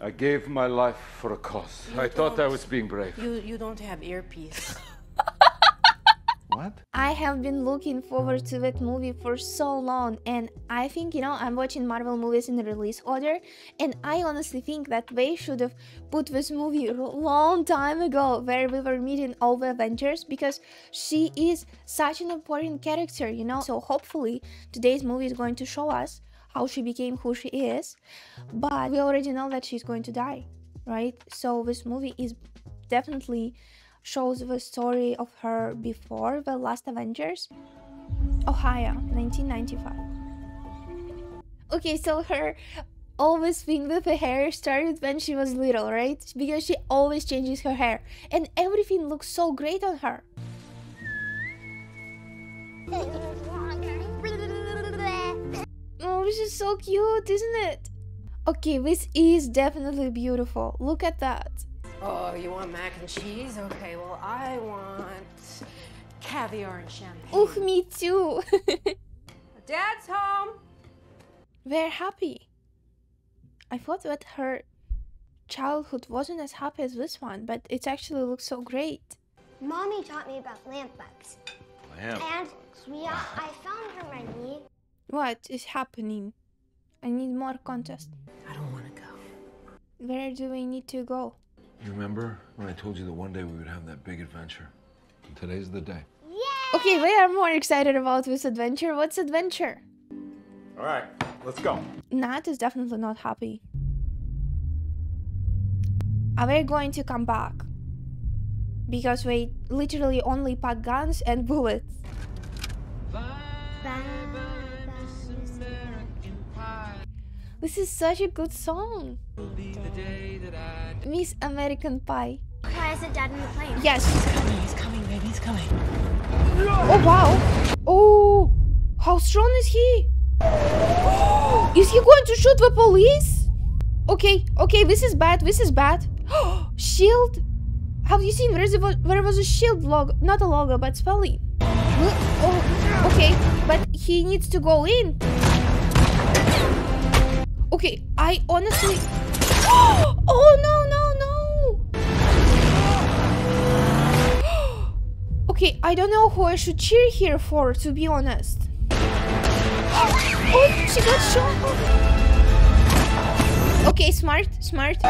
I gave my life for a cause. I thought I was being brave. You you don't have earpiece. What? I have been looking forward to that movie for so long, and I think, you know, I'm watching Marvel movies in the release order, and I honestly think that they should have put this movie a long time ago where we were meeting all the Avengers because she is such an important character, you know. So hopefully, today's movie is going to show us how she became who she is, but we already know that she's going to die, right? So this movie is definitely shows the story of her before the last Avengers. Ohio, 1995. Okay, so her always thing with her hair started when she was little, right? Because she always changes her hair and everything looks so great on her. Oh, this is so cute, isn't it? Okay, this is definitely beautiful. Look at that. Oh, you want mac and cheese? Okay, well I want caviar and champagne. Oh, me too. Dad's home. They're happy. I thought that her childhood wasn't as happy as this one, but it actually looks so great. Mommy taught me about lamp bugs. Lamp. And we, uh, I found her my knee. What is happening? I need more contest. I don't want to go. Where do we need to go? You remember when I told you that one day we would have that big adventure? Today's the day. Okay, we are more excited about this adventure. What's adventure? All right, let's go. Nat is definitely not happy. Are we going to come back? Because we literally only pack guns and bullets. This is such a good song. Miss American Pie. Why isn't Dad in the plane? Yes. He's coming, baby. He's coming. Oh wow. Oh, how strong is he? Is he going to shoot the police? Okay, okay, this is bad. This is bad. shield. Have you seen there, a, there was a shield logo, not a logo, but spelling. Oh, okay, but he needs to go in. Okay, I honestly. Oh no no no! Okay, I don't know who I should cheer here for, to be honest. Oh, she got shot. Okay, smart, smart.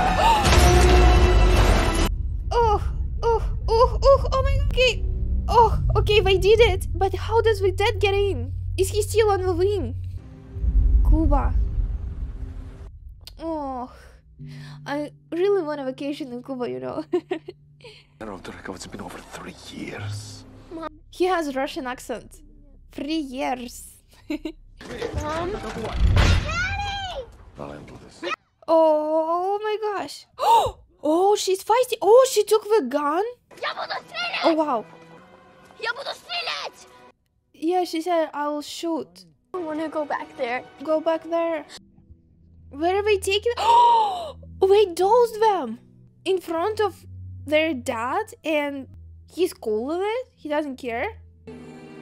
Oh, oh, oh, oh, oh my, okay. Oh, okay, they did it. But how does the dad get in? Is he still on the wing? Cuba. Oh, I really want a vacation in Cuba, you know. I don't know, Tureko, it's been over three years. Mom, he has Russian accent. Three years. I'll handle this. Oh my gosh. Oh, she's feisty. Oh, she took the gun. Oh wow. Yeah, she said I will shoot. I want to go back there. Go back there. Where are we taking? Oh, they dosed them in front of their dad, and he's cool with it. He doesn't care.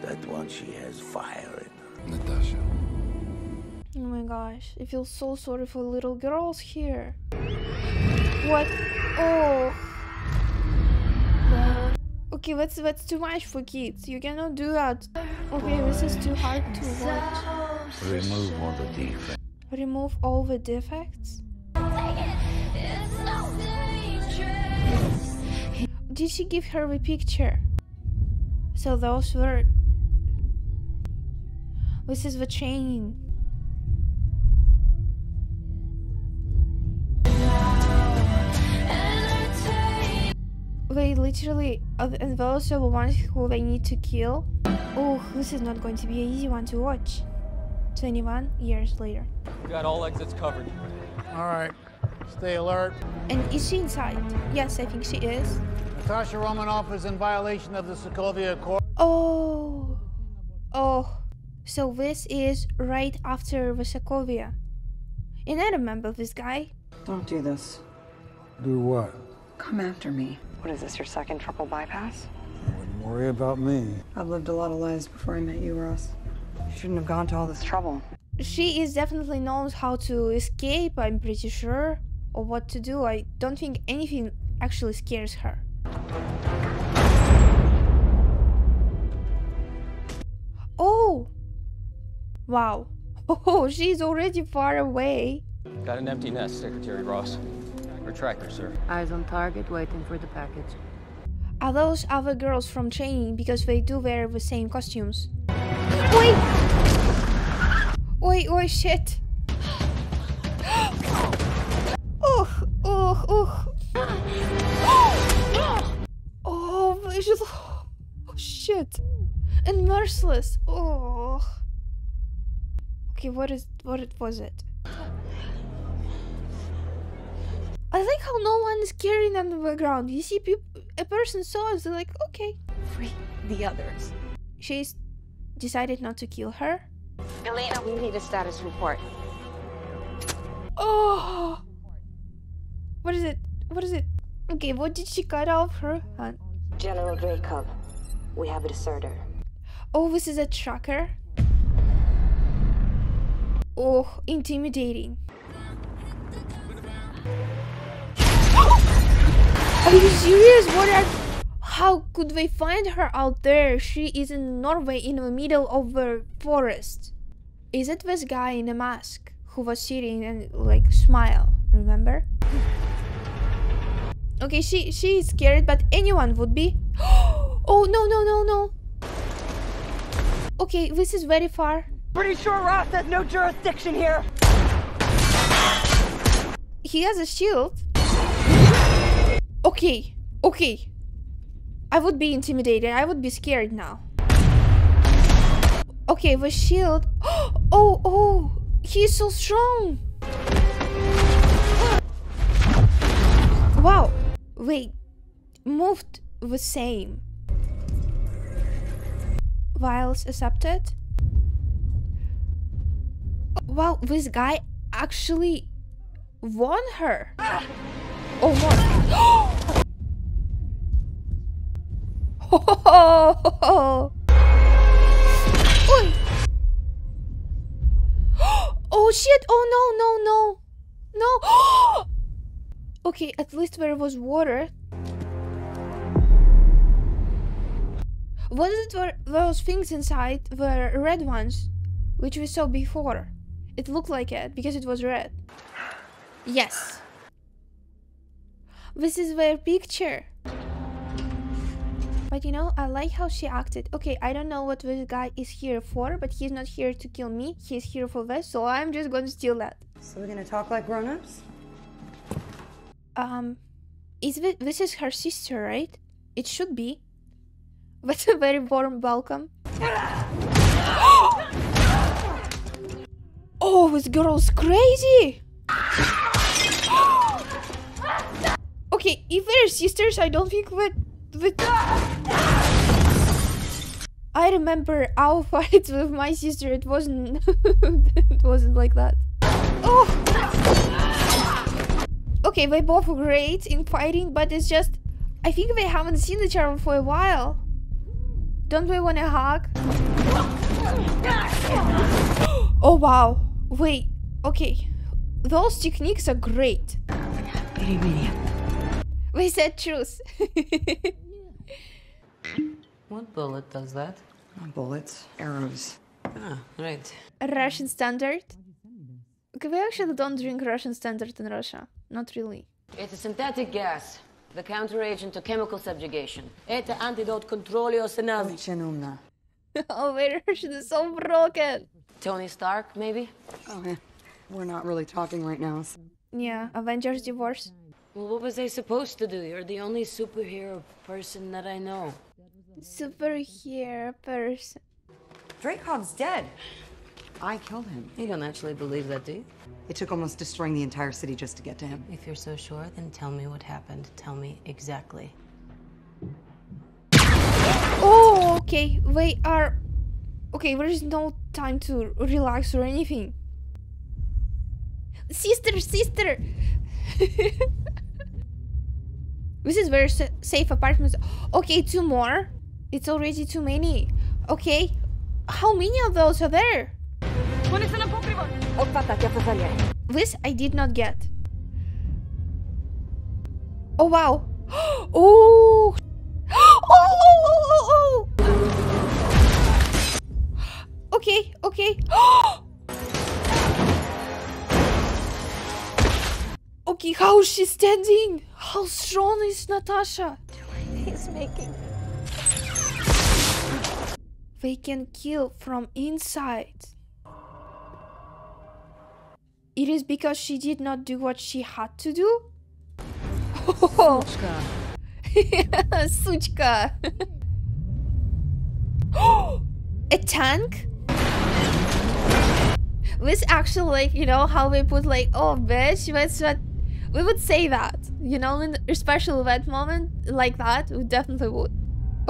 That one she has fire in her. Natasha. Oh my gosh, I feel so sorry for little girls here. What? Oh. Okay, that's that's too much for kids. You cannot do that. Okay, this is too hard to watch. Remove all the defects. Remove all the defects. Did she give her the picture? So those were. This is the chain. They literally, uh, and those are the ones who they need to kill. Oh, this is not going to be an easy one to watch. 21 years later. We got all exits covered. All right. Stay alert. And is she inside? Yes, I think she is. Natasha Romanoff is in violation of the Sokovia Accord. Oh. Oh. So this is right after the Sokovia. And I remember this guy. Don't do this. Do what? Come after me. What is this, your second triple bypass? I Wouldn't worry about me. I've lived a lot of lives before I met you, Ross. You shouldn't have gone to all this trouble. She is definitely knows how to escape, I'm pretty sure. or what to do. I don't think anything actually scares her. Oh! Wow. Oh, she's already far away. Got an empty nest, Secretary Ross. Retractor, sir. Eyes on target, waiting for the package. Are those other girls from training because they do wear the same costumes? Wait! Wait, wait, shit! Ugh, ugh, ugh. Oh, visual. Oh, shit. And merciless. Oh. Okay, what is what it was it? I like how no one is carrying on the background. You see, peop a person saw us. They're like, okay. Free the others. She's decided not to kill her. Yelena, we need a status report. Oh, what is it? What is it? Okay, what did she cut off her hand? General Dreykov, we have a deserter. Oh, this is a tracker. Oh, intimidating. Are you serious? What are... How could they find her out there? She is in Norway in the middle of the forest. Is it this guy in a mask who was sitting and like smile? Remember? Okay, she she is scared, but anyone would be. Oh no no no no! Okay, this is very far. Pretty sure Ross has no jurisdiction here. He has a shield. Okay, okay. I would be intimidated. I would be scared now. Okay, the shield. Oh, oh, he's so strong. Wow. Wait, moved the same. Vials accepted. Wow, this guy actually won her. Oh, what? Oh, Oh shit! Oh no no no no! okay, at least there was water. Was it were those things inside were red ones, which we saw before? It looked like it because it was red. Yes. This is their picture. But you know, I like how she acted. Okay, I don't know what this guy is here for, but he's not here to kill me. He's here for this, so I'm just going to steal that. So we're gonna talk like grown-ups? Um, is this, this is her sister, right? It should be. That's a very warm welcome. oh, this girl's crazy! okay, if they're sisters, I don't think that... I remember our fights with my sister. It wasn't... it wasn't like that. Oh! Okay, they both were great in fighting, but it's just... I think they haven't seen each other for a while. Don't we want a hug? oh wow. Wait. Okay. Those techniques are great. We said truth. What bullet does that? Not bullets, arrows. Ah, right. Russian standard? Okay, we actually don't drink Russian standard in Russia. Not really. It's a synthetic gas. The counteragent to chemical subjugation. Это антидот контролю сенази. Очень умно. oh, my Russian is so broken. Tony Stark, maybe? Oh, yeah. We're not really talking right now. so- Yeah, Avengers divorce. Well, what was I supposed to do? You're the only superhero person that I know. Superhero person. Dreykov's dead. I killed him. You don't actually believe that, do you? It took almost destroying the entire city just to get to him. If you're so sure, then tell me what happened. Tell me exactly. Oh, okay. They are. Okay, there is no time to relax or anything. Sister, sister! this is very sa- safe apartments. Okay, two more. It's already too many. Okay, how many of those are there? This I did not get. Oh wow. Oh. oh. Oh, oh, oh, oh, oh. Okay, okay. okay, how is she standing? How strong is Natasha? He's making. They can kill from inside. It is because she did not do what she had to do? Oh. Suchka. A tank? This actually, like, you know, how we put like, oh, bitch, that's what... We would say that, you know, especially that moment like that, we definitely would.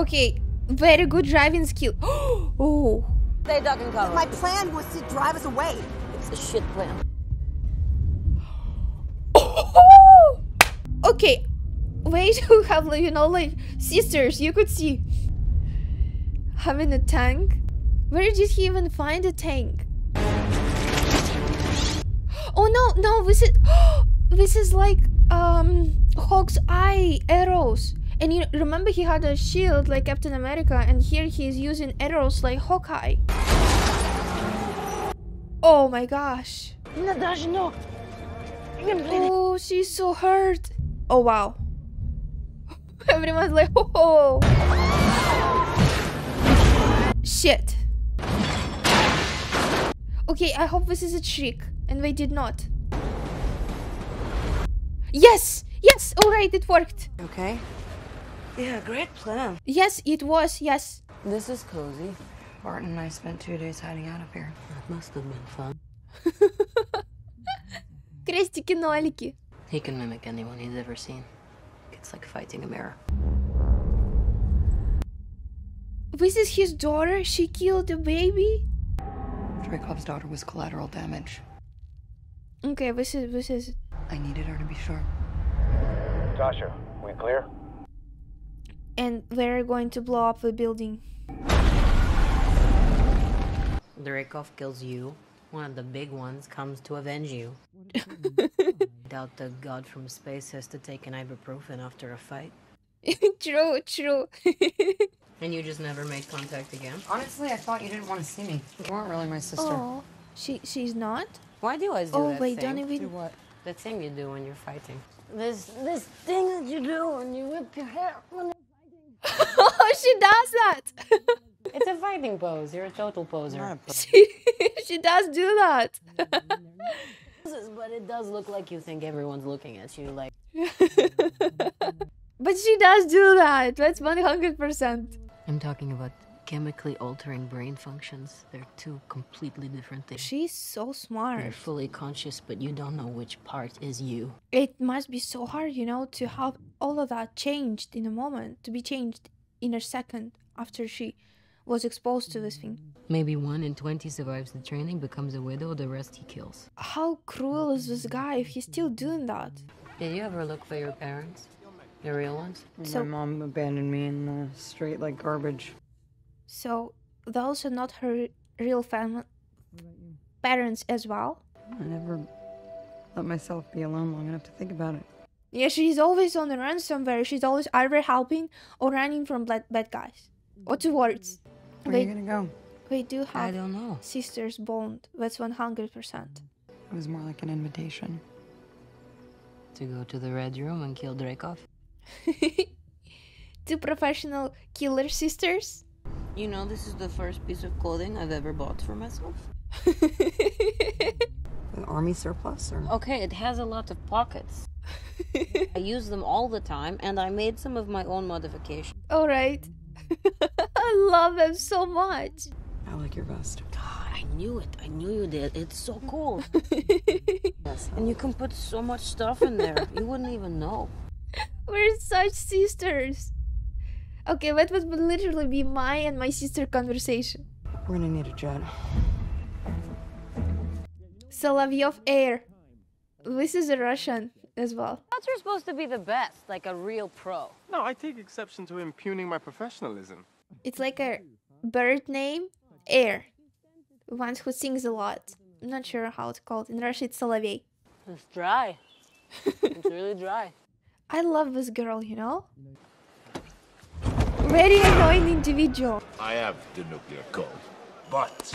Okay, very good driving skill. oh. Stay duck and cover. My plan was to drive us away. It's a shit plan. okay, way to have you know like sisters. You could see having a tank. Where did he even find a tank? Oh no, no, this is this is like um Hawk's eye arrows. And you remember he had a shield like Captain America, and here he's using arrows like Hawkeye. Oh my gosh. Oh, she's so hurt. Oh wow. Everyone's like, oh. Shit. Okay, I hope this is a trick, and they did not. Yes! Yes! Alright, it worked. Okay. Yeah, great plan. Yes, it was, yes. This is cozy. Barton and I spent two days hiding out up here. That must have been fun. Крестики-нолики. He can mimic anyone he's ever seen. It's like fighting a mirror. This is his daughter? She killed a baby? Dreykov's daughter was collateral damage. Okay, this is this is I needed her to be sharp. Sure. Tasha, we clear? And they're going to blow up the building. Dreykov kills you. One of the big ones comes to avenge you. Doubt the god from space has to take an ibuprofen after a fight. true, true. And you just never made contact again? Honestly, I thought you didn't want to see me. You weren't really my sister. Oh, she she's not? Why do you always do Oh, that wait, thing? don't even- Do what? The thing you do when you're fighting. This this thing that you do when you whip your hair when she does that. It's a fighting pose. You're a total poser. she, she does do that. but it does look like you think everyone's looking at you like but she does do that. That's 100%. I'm talking about chemically altering brain functions. They're two completely different things. She's so smart. You're fully conscious, but you don't know which part is you. It must be so hard, you know, to have all of that changed in a moment, to be changed in a second after she was exposed to this thing. Maybe one in 20 survives the training, becomes a widow, the rest he kills. How cruel is this guy if he's still doing that? Did you ever look for your parents? The real ones? So- My mom abandoned me in the street like garbage. So, those are not her real family parents as well? I never let myself be alone long enough to think about it. Yeah, she's always on the run somewhere. She's always either helping or running from bad, bad guys. Or towards. Where are you gonna go? We do have I don't know. sisters bond. That's 100%. It was more like an invitation. To go to the Red Room and kill Dreykov? Two professional killer sisters? You know, this is the first piece of clothing I've ever bought for myself. An army surplus or Okay, it has a lot of pockets. I use them all the time, and I made some of my own modifications. Alright. I love them so much. I like your vest. God, I knew it. I knew you did. It's so cool. yes, and you can put so much stuff in there. You wouldn't even know. We're such sisters. Okay, that would literally be my and my sister conversation. We're gonna need a jet. Solovyov Air. This is a Russian as well. thought you're supposed to be the best, like a real pro. No, I take exception to impugning my professionalism. It's like a bird name, Air. One who sings a lot. I'm not sure how it's called. In Russian, it's Solovey. It's dry. it's really dry. I love this girl, you know? Very annoying individual. I have the nuclear code, but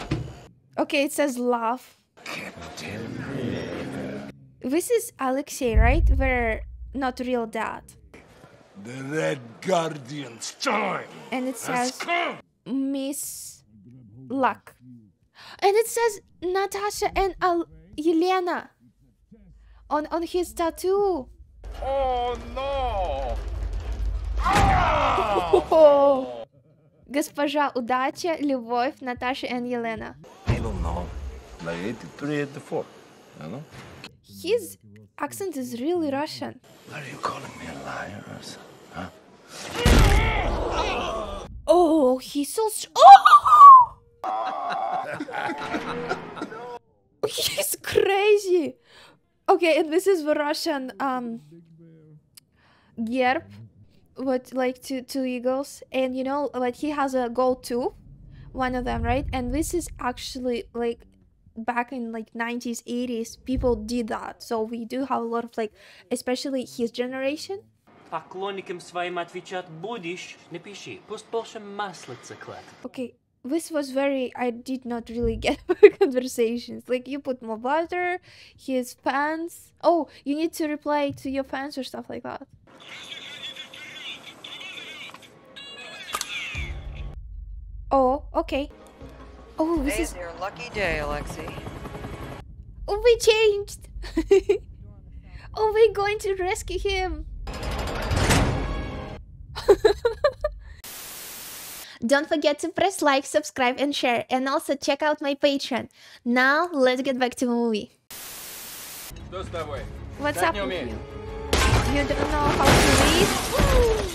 Okay, it says love. This is Alexei, right? We're not real dad. the Red Guardian's time And it has says come. Miss Luck. And it says Natasha and Al- Yelena on on his tattoo. Oh no! О! Госпожа Удача, Любовь, Наташа and Елена. I don't know. Like 83, 84. You know? His accent is really Russian. Are you calling me a liar or something? Huh? Oh, he's so Oh! he's crazy. Okay, and this is the Russian um Gerb with like two two eagles, and you know, like he has a gold too, one of them, right? And this is actually like back in like 90s 80s people did that so we do have a lot of like especially his generation Поклонникам своим отвечать будешь, напиши. Пусть больше маслица клад. okay this was very i did not really get the conversations like you put more butter his fans oh you need to reply to your fans or stuff like that oh okay oh this Today's is your lucky day, Alexei. oh we changed oh we're going to rescue him Don't forget to press like, subscribe, and share, and also check out my Patreon. Now, let's get back to the movie. Those that way. What's That up with you? You don't know how to read?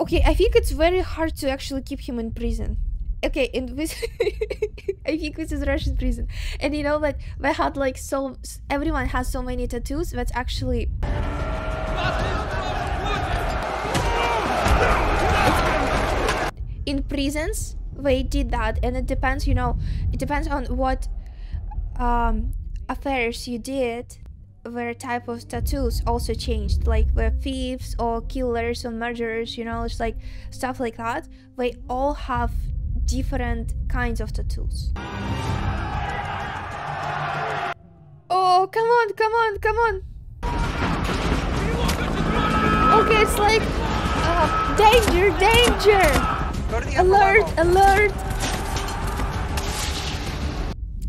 okay, I think it's very hard to actually keep him in prison. Okay, in this, I think this is Russian prison, and you know that they had like so everyone has so many tattoos. That's actually in prisons they did that and it depends you know it depends on what um affairs you did their type of tattoos also changed like the thieves or killers or murderers you know it's like stuff like that they all have different kinds of tattoos. Oh come on come on come on. Okay it's like uh, danger danger. Alert alert.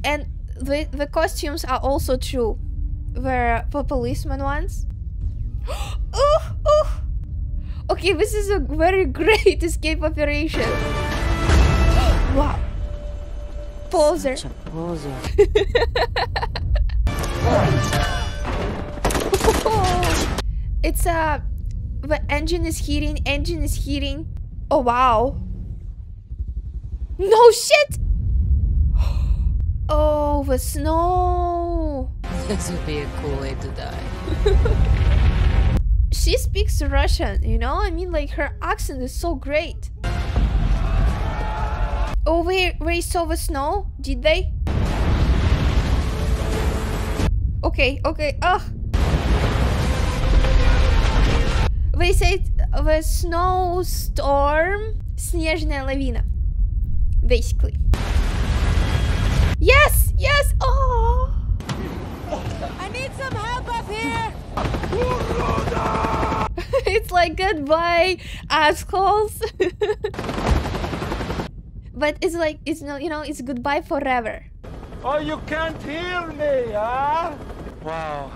And the the costumes are also true. Were for policeman ones oh oh okay this is a very great escape operation wow poser poser. it's a the engine is heating engine is heating oh wow no shit oh the snow This would be a cool way to die. she speaks Russian, you know? I mean, like, her accent is so great. Oh, they, they saw the snow? Did they? Okay, okay, ugh. They said the snowstorm, снежная лавина. Basically. Yes, yes, oh! I need some help up here. it's like goodbye, assholes. but it's like it's no, you know, it's goodbye forever. Oh, you can't hear me, huh? Wow.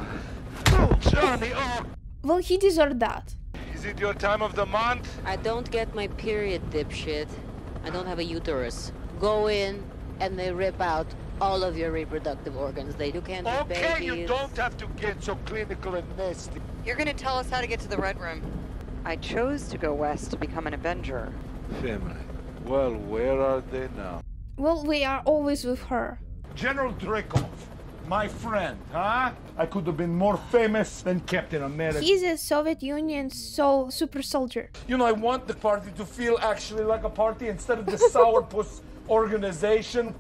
Oh, Johnny, oh. Well, he deserved that. Is it your time of the month? I don't get my period, dipshit. I don't have a uterus. Go in and they rip out all of your reproductive organs. They do can't have Okay, babies. you don't have to get so clinical and nasty. You're gonna tell us how to get to the Red Room. I chose to go west to become an Avenger. Family. Well, where are they now? Well, we are always with her. General Dreykov, my friend, huh? I could have been more famous than Captain America. He's a Soviet Union so super soldier. You know, I want the party to feel actually like a party instead of the sourpuss organization.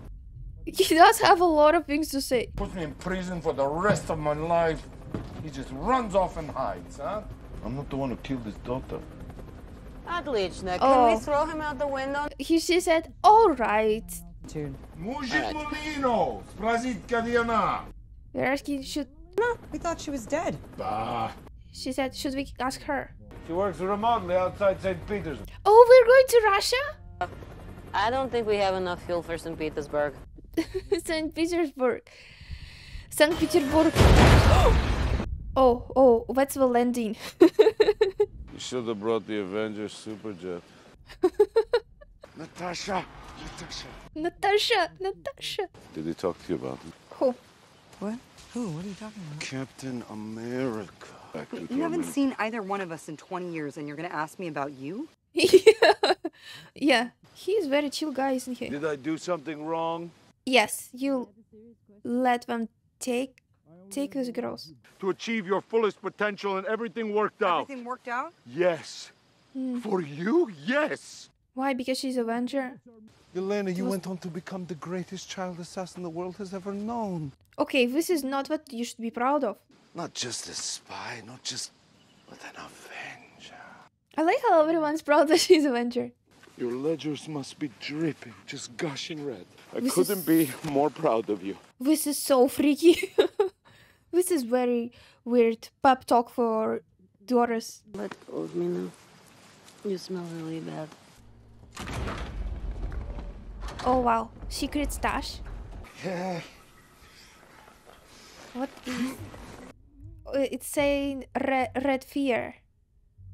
He does have a lot of things to say. Puts me in prison for the rest of my life. He just runs off and hides, huh? I'm not the one who killed his daughter. Отлично. Can Oh. we throw him out the window? He she said, all right. Dude. Мужик Molino, спрашивает, где она. We're asking, should No, we thought she was dead. Bah. she said, should we ask her? She works remotely outside St. Petersburg. Oh, we're going to Russia? I don't think we have enough fuel for St. Petersburg. St. Petersburg. St. Petersburg. oh, oh, that's the landing. You should have brought the Avengers Superjet. Natasha, Natasha. Natasha, Natasha. Did he talk to you about it? Who? What? Who? What are you talking about? Captain America. Back to You haven't Germany. seen either one of us in 20 years, and you're going to ask me about you? yeah. yeah, he's very chill guy, isn't he? Did I do something wrong? Yes, you let them take take these girls. To achieve your fullest potential and everything worked out. Everything worked out? Yes. Hmm. For you, yes. Why? Because she's Avenger. Yelena, you went on to become the greatest child assassin the world has ever known. Okay, this is not what you should be proud of. Not just a spy, not just, but an avenger. I like how everyone's proud that she's Avenger. Your ledgers must be dripping, just gushing red. I This couldn't is- be more proud of you. This is so freaky. this is very weird pep talk for daughters. Let go of me now. You smell really bad. Oh wow, secret stash. Yeah. What is? It's saying red, red fear,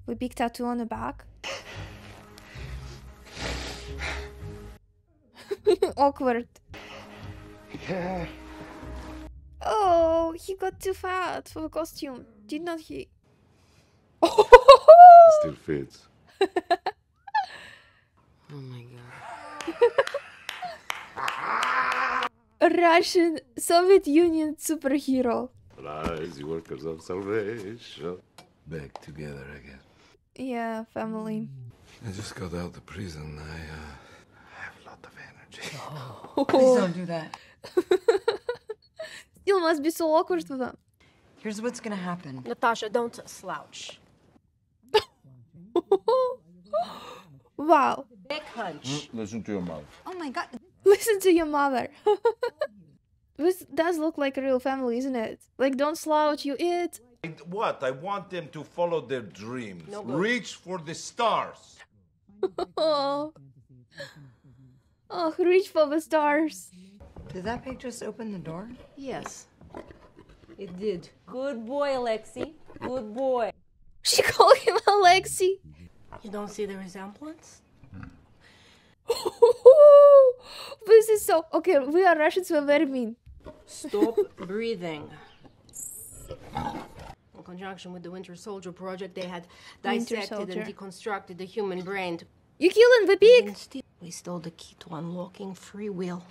with big tattoo on the back. Awkward. Yeah. Oh, he got too fat for the costume, did not he? Still fits. Oh my god. A Russian Soviet Union superhero. Rise, workers of salvation. Back together again. Yeah, family. I just got out of prison. I, uh, I have a lot of energy. Oh. Please don't do that. Still must be so awkward for them. Here's what's going to happen. Natasha, don't slouch. Wow. Back hunch. Mm, listen to your mouth. Oh my god. Listen to your mother. this does look like a real family, isn't it? Like, don't slouch, you eat. What? I want them to follow their dreams. No. Reach for the stars. oh. oh, reach for the stars. Did that pig just open the door? Yes. It did. Good boy, Alexei. Good boy. She called him Alexi. You don't see the resemblance? this is so okay. We are Russians. We're very mean. Stop breathing. In conjunction with the Winter Soldier project, they had dissected and deconstructed the human brain. You killing the pig? We stole the key to unlocking free will.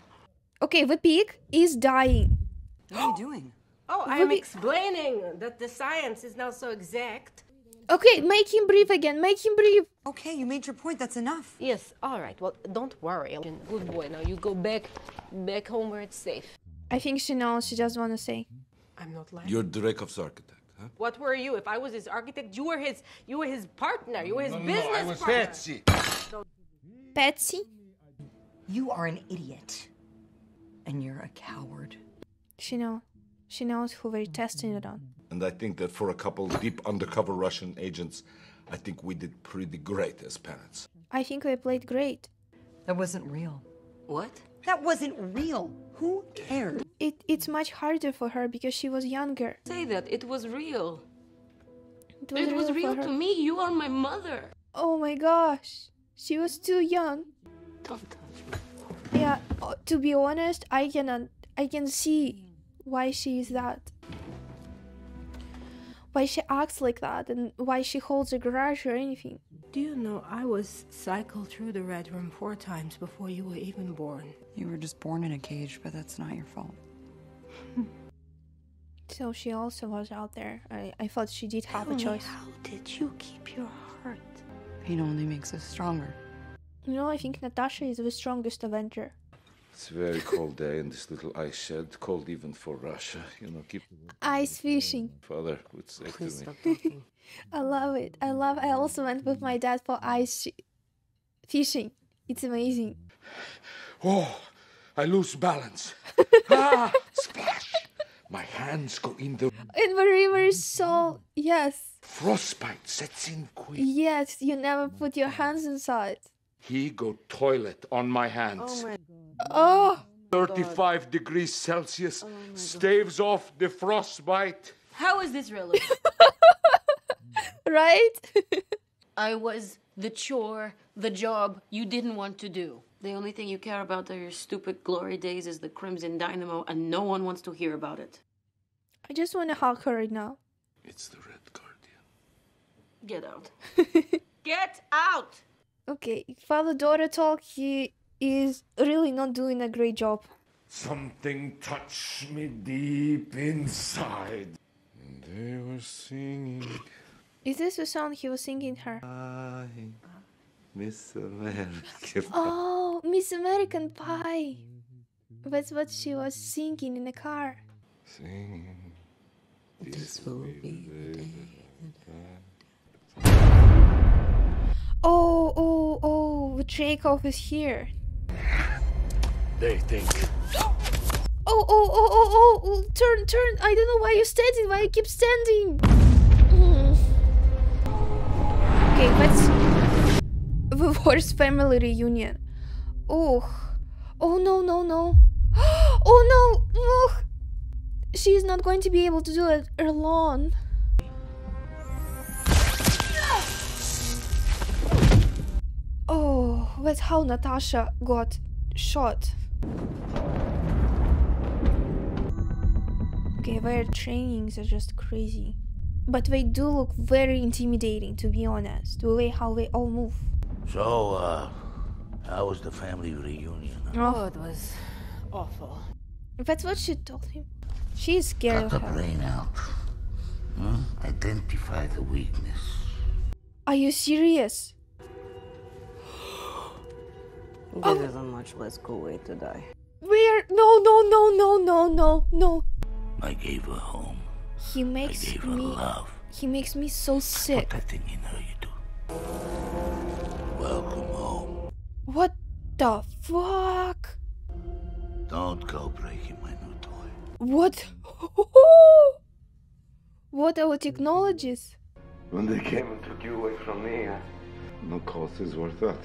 Okay, the pig is dying. What are you doing? Oh, I am explaining that the science is now so exact. Okay, make him breathe again. Make him breathe. Okay, you made your point. That's enough. Yes, all right. Well, don't worry. Good boy. Now you go back, back home where it's safe. I think she knows. She just want to say. I'm not lying. You're Dreykov's architect, huh? What were you? If I was his architect, you were his. You were his partner. You were his No, no, business I was partner. Patsy. Patsy? You are an idiot. And you're a coward. She know. She knows who they're testing it on. And I think that for a couple deep undercover Russian agents, I think we did pretty great as parents. I think we played great. That wasn't real. What? That wasn't real. Who cared? It it's much harder for her because she was younger. Say that. It was real. It was it real, was real to me. You are my mother. Oh my gosh, she was too young. Don't touch me. Yeah, Oh, to be honest, I can I can see why she is that. Why she acts like that and why she holds a grudge or anything. Do you know I was cycled through the red room four times before you were even born? You were just born in a cage, but that's not your fault. So she also was out there. I, I thought she did have Tell a me, choice. How did you keep your heart? Pain only makes us stronger. You know, I think Natasha is the strongest Avenger. It's a very cold day in this little ice shed. Cold even for Russia. You know, keep Ice fishing. father would say to Please me. stop. I love it. I love. I also went with my dad for ice sh- fishing. It's amazing. Oh, I lose balance. ah, splash. My hands go in the In the river is so yes, frostbite sets in quick. yes. You never put your hands inside. He go toilet on my hands. Oh my god. Oh, 35 degrees Celsius oh staves off the frostbite. How is this relevant? right? I was the chore, the job you didn't want to do. The only thing you care about are your stupid glory days is the Crimson Dynamo, and no one wants to hear about it. I just want to hug her right now. It's the Red Guardian. Get out. Get out! Okay, father daughter talk. He is really not doing a great job. Something touched me deep inside. And they were singing. Is this the song he was singing her? I miss America. Oh, Miss American Pie. That's what she was singing in the car. Singing. This will be the day. Oh, oh, oh, Dreykov is here. They think. Oh, oh, oh, oh, oh, oh, turn, turn. I don't know why you're standing, why you keep standing. Mm. Okay, let's. The worst family reunion. Oh, oh no, no, no. Oh no, no. She's not going to be able to do it alone. Oh, that's how Natasha got shot. Okay, their trainings are just crazy. But they do look very intimidating, to be honest. The way how they all move. So, uh, how was the family reunion? Oh, it was awful. That's what she told him. She's scared Cut of the brain out. Huh? Identify the weakness. Are you serious? This is a much less cool way to die. Where? No, no, no, no, no, no, no. I gave her home. He makes I gave her me. love. He makes me so sick. Protecting in her, you do. Welcome home. What the fuck? Don't go breaking my new toy. What? what are technologies? When they came and took you away from me, uh, no cost is worth that.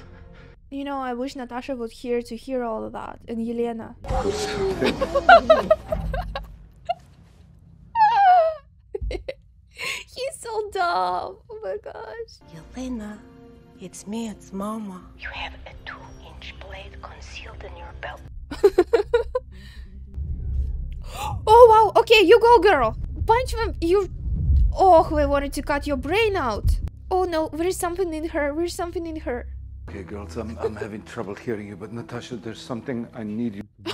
You know, I wish Natasha was here to hear all of that, and Yelena. He's so dumb. Oh my gosh. Yelena, it's me, it's Mama. You have a two inch blade concealed in your belt. Oh wow. Okay, you go, girl. Punch them. You. Oh, I wanted to cut your brain out. Oh no, there's something in her. There's something in her. Okay, girls, I'm, I'm having trouble hearing you, but Natasha, there's something I need you.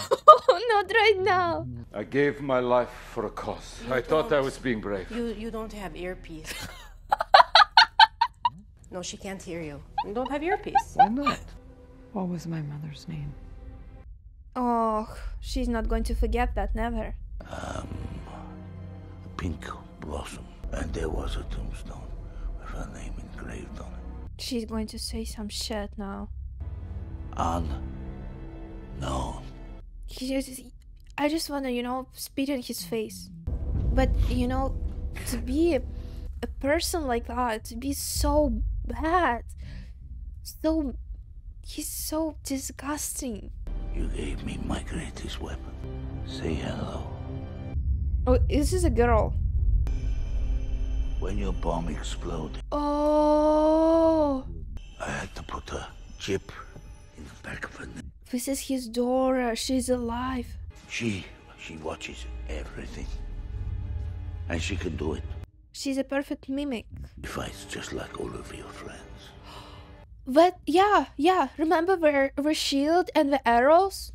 Oh, not right now. I gave my life for a cause. You I thought I was being brave. You you don't have earpiece. no, she can't hear you. You don't have earpiece. Why not? What was my mother's name? Oh, she's not going to forget that, never. Um, pink blossom. And there was a tombstone with her name engraved on it. She's going to say some shit now. Unknown. He just, I just want to, you know, spit in his face. But, you know, to be a, a person like that, to be so bad, so. He's so disgusting. You gave me my greatest weapon. Say hello. Oh, this is a girl. When your bomb exploded, Oh, I had to put a chip in the back of her neck. this is his daughter. She's alive. She, she watches everything. And she can do it. She's a perfect mimic. She fights just like all of your friends. But yeah, yeah. Remember the the shield and the arrows?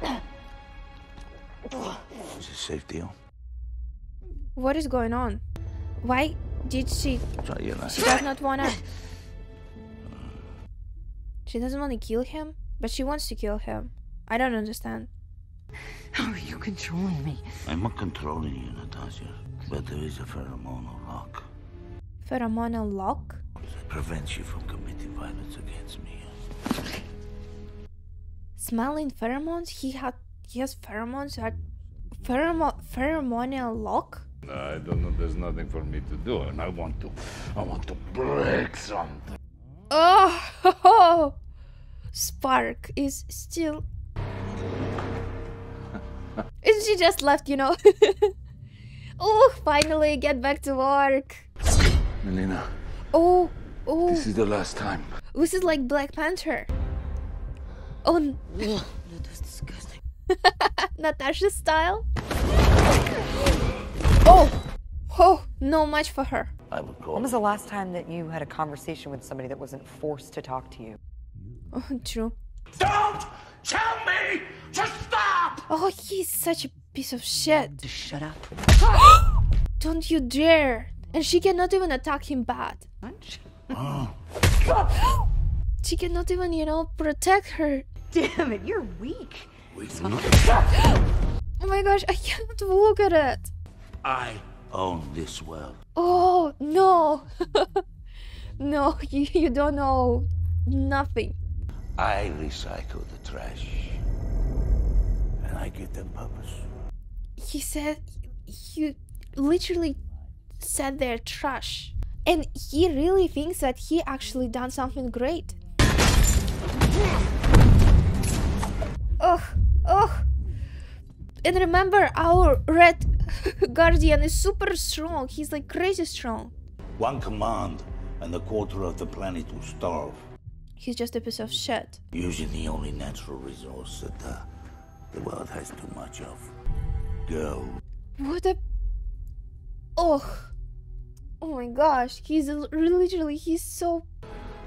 Is a safe deal? What is going on? Why did she? She does not wanna. She doesn't want to kill him, but she wants to kill him. I don't understand. How are you controlling me? I'm not controlling you, Natasha, but there is a pheromonal lock Pheromonal lock? that prevents you from committing violence against me. Smelling pheromones? He had he has pheromones at pheromo pheromonal lock? I don't know. There's nothing for me to do, and I want to. I want to break something. Oh, Spark is still. and she just left, you know. oh, finally get back to work. Melina, Oh, oh, this is the last time. this is like Black Panther. Oh, that was disgusting. Natasha style. Oh, oh, no match for her. I would call When was the last time that you had a conversation with somebody that wasn't forced to talk to you? Oh, true. Don't tell me to stop! Oh, he's such a piece of shit. Just shut up. Don't you dare! And she cannot even attack him bad. She cannot even, you know, protect her. Damn it, you're weak. Oh my gosh, I cannot look at it. I own this world. Oh no, no, you, you don't know nothing. I recycle the trash, and I give them purpose. He said you literally said they're trash, and he really thinks that he actually done something great. Ugh, ugh. And remember, our red guardian is super strong. He's like crazy strong. One command, and a quarter of the planet will starve, He's just a piece of shit. using the only natural resource that the, the world has too much of. Go. What a. Oh. Oh my gosh. He's literally, he's so.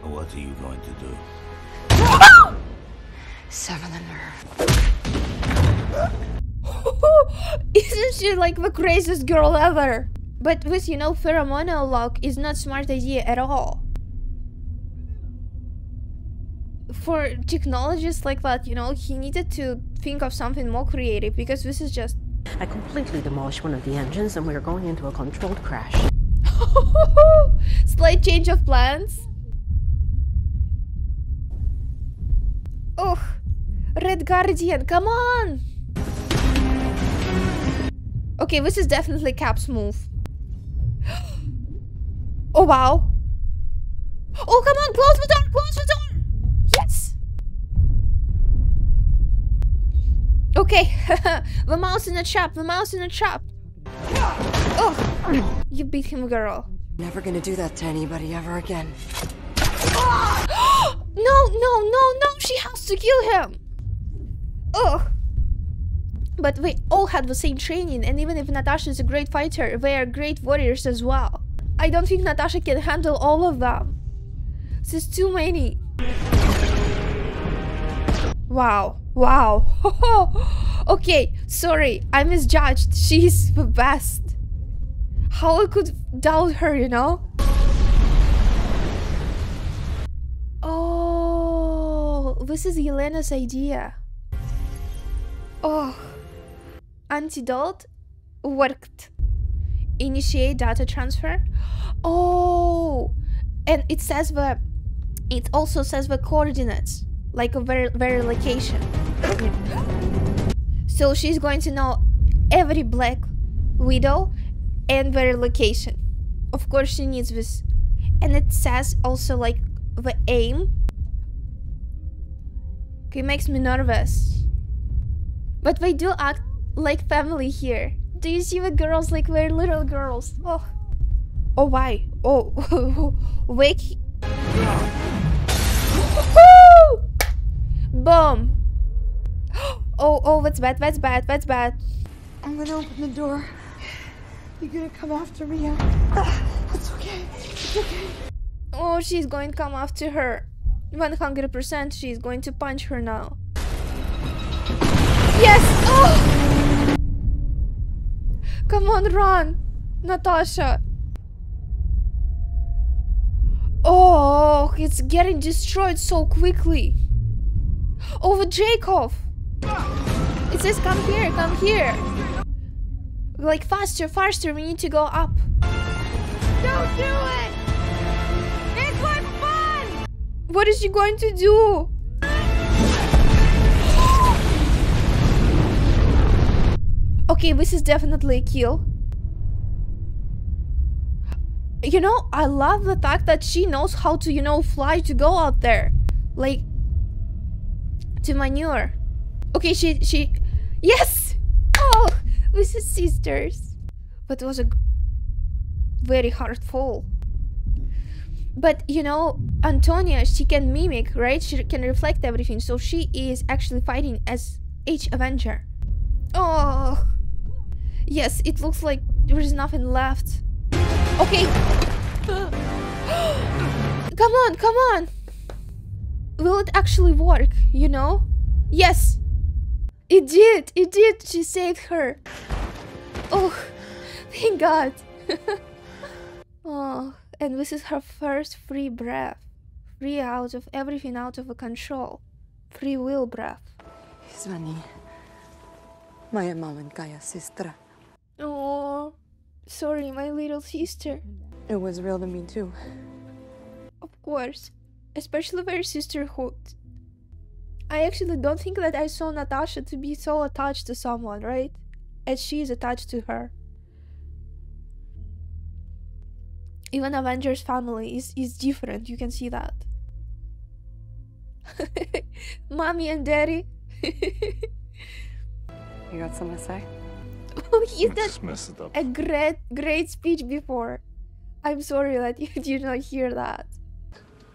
What are you going to do? Sever the nerve. Isn't she like the craziest girl ever? But with, you know, pheromonal lock is not smart idea at all. For technologists like that, you know, he needed to think of something more creative because this is just. I completely demolished one of the engines and we are going into a controlled crash. Slight change of plans. Ugh. Red Guardian, come on! Okay, this is definitely Cap's move. Oh wow. Oh, come on, close the door, close the door! Yes! Okay, the mouse in a trap, the mouse in a trap. Oh, you beat him, girl. Never gonna do that to anybody ever again. no, no, no, no, she has to kill him. Ugh. But we all had the same training, and even if Natasha is a great fighter, they are great warriors as well. I don't think Natasha can handle all of them. This is too many. Wow, wow. okay, sorry, I misjudged. She's the best. How I could doubt her, you know? Oh, this is Yelena's idea. Oh, antidote worked. Initiate data transfer. Oh, and it says the, it also says the coordinates, like a very very location. So she's going to know every Black Widow and their location. Of course, she needs this, and it says also like the aim. It makes me nervous. But they do act like family here. Do you see the girls like we're little girls? Oh, oh why? Oh, wake. Boom. Oh, oh, that's bad. That's bad. That's bad. I'm gonna open the door. You're gonna come after me. huh? It's okay. It's okay. Oh, she's going to come after her. 100% she's going to punch her now. Yes! Oh! Come on, run! Natasha! Oh, it's getting destroyed so quickly. Over Jacob! It says, come here, come here. Like, faster, faster, we need to go up. Don't do it! It was fun! What is she going to do? Okay, this is definitely a kill. You know, I love the fact that she knows how to, you know, fly to go out there. Like, to manure. Okay, she, she, yes! Oh, this is sisters. But it was a very hard fall. But, you know, Antonia, she can mimic, right? She can reflect everything. So she is actually fighting as H Avenger. Oh, yes, it looks like there is nothing left. Okay. come on, come on. Will it actually work, you know? Yes. It did, it did. She saved her. Oh, thank God. oh, and this is her first free breath. Free out of everything out of control. Free will breath. Zvani. Moja malenkaya sister. Oh, sorry, my little sister. It was real to me too. Of course, especially their sisterhood. I actually don't think that I saw Natasha to be so attached to someone, right? As she is attached to her. Even Avengers family is, is different, you can see that. Mommy and daddy. You got something to say? He did Just mess it up. a great, great speech before. I'm sorry that you did not hear that.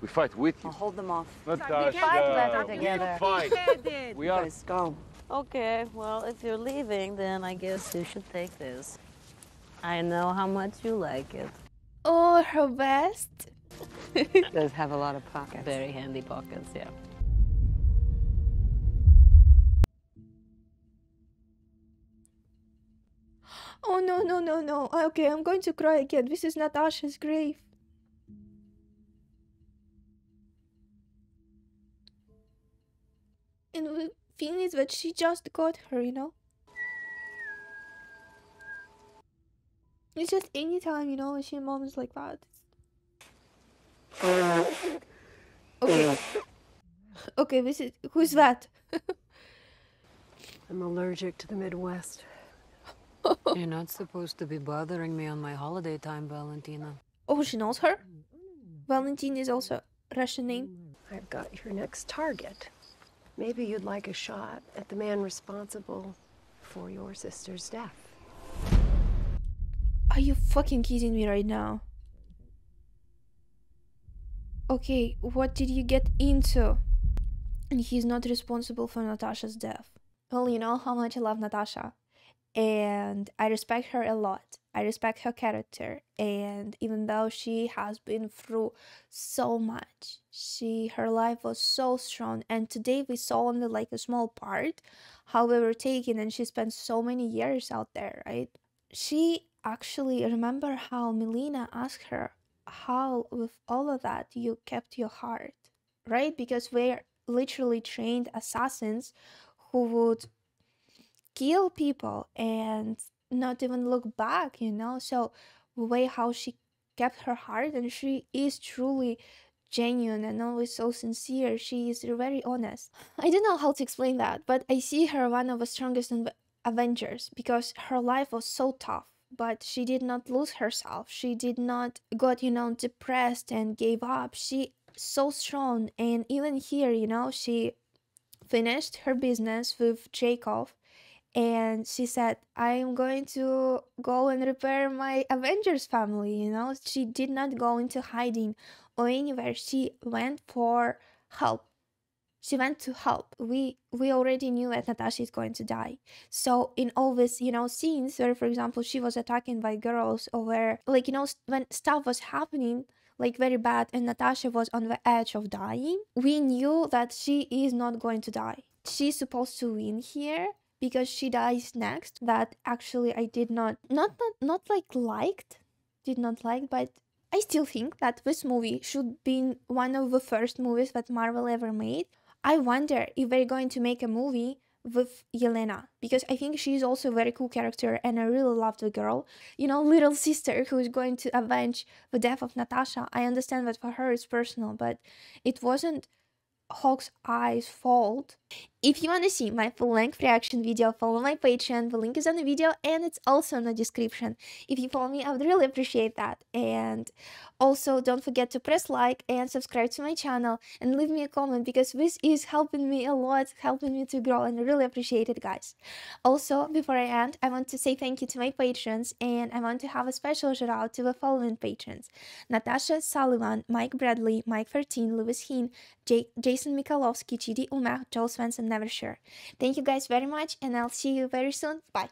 We fight with you. I'll hold them off. Natasha, fight uh, better we together. fight. We are. Let's go. Okay, well, if you're leaving, then I guess you should take this. I know how much you like it. Oh, her best. Does have a lot of pockets. Very handy pockets, yeah. Oh no, no, no, no. Okay, I'm going to cry again. This is Natasha's grave. And the thing is that she just got her, you know? It's just anytime, you know, I see moments like that. Okay. Okay, this is. Who's that? I'm allergic to the Midwest. You're not supposed to be bothering me on my holiday time, Valentina. Oh, she knows her? Mm. Valentine is also Russian name. Mm. I've got your next target. Maybe you'd like a shot at the man responsible for your sister's death. Are you fucking kidding me right now? Okay, what did you get into? And he's not responsible for Natasha's death. Well, you know how much I love Natasha. And I respect her a lot. I respect her character. And even though she has been through so much, she her life was so strong. And today we saw only like a small part how we were taken and she spent so many years out there, right? She actually remember how Melina asked her how with all of that you kept your heart right because we're literally trained assassins who would kill people and not even look back you know? So the way how she kept her heart and she is truly genuine and always so sincere she is very honest. I don't know how to explain that but i see her one of the strongest avengers because her life was so tough but she did not lose herself. She did not got you know depressed and gave up. She so strong and even here you know she finished her business with jacob and she said i am going to go and repair my avengers family you know? She did not go into hiding or anywhere. She went for help. She went to help. We we already knew that natasha is going to die. So in all these you know scenes where for example she was attacked by girls or where like you know when stuff was happening like very bad and natasha was on the edge of dying we knew that she is not going to die. She's supposed to win here because she dies next that actually i did not not not, not like liked did not like but i still think that this movie should be one of the first movies that marvel ever made I wonder if they're going to make a movie with Yelena because I think she's also a very cool character and I really love the girl. You know, little sister who is going to avenge the death of Natasha. I understand that for her it's personal, but it wasn't Hawk's Eye's fault. If you want to see my full length reaction video, follow my Patreon. The link is on the video and it's also in the description. If you follow me, I would really appreciate that. And also, don't forget to press like and subscribe to my channel and leave me a comment because this is helping me a lot, helping me to grow, and I really appreciate it, guys. Also, before I end, I want to say thank you to my patrons and I want to have a special shout out to the following patrons Natasha Sullivan, Mike Bradley, Mike 13, Lewis Heen, Jake, Jason Mikalowski, Chidi Umar, Joel Svensson, Never Sure. Thank you guys very much, and I'll see you very soon. Bye.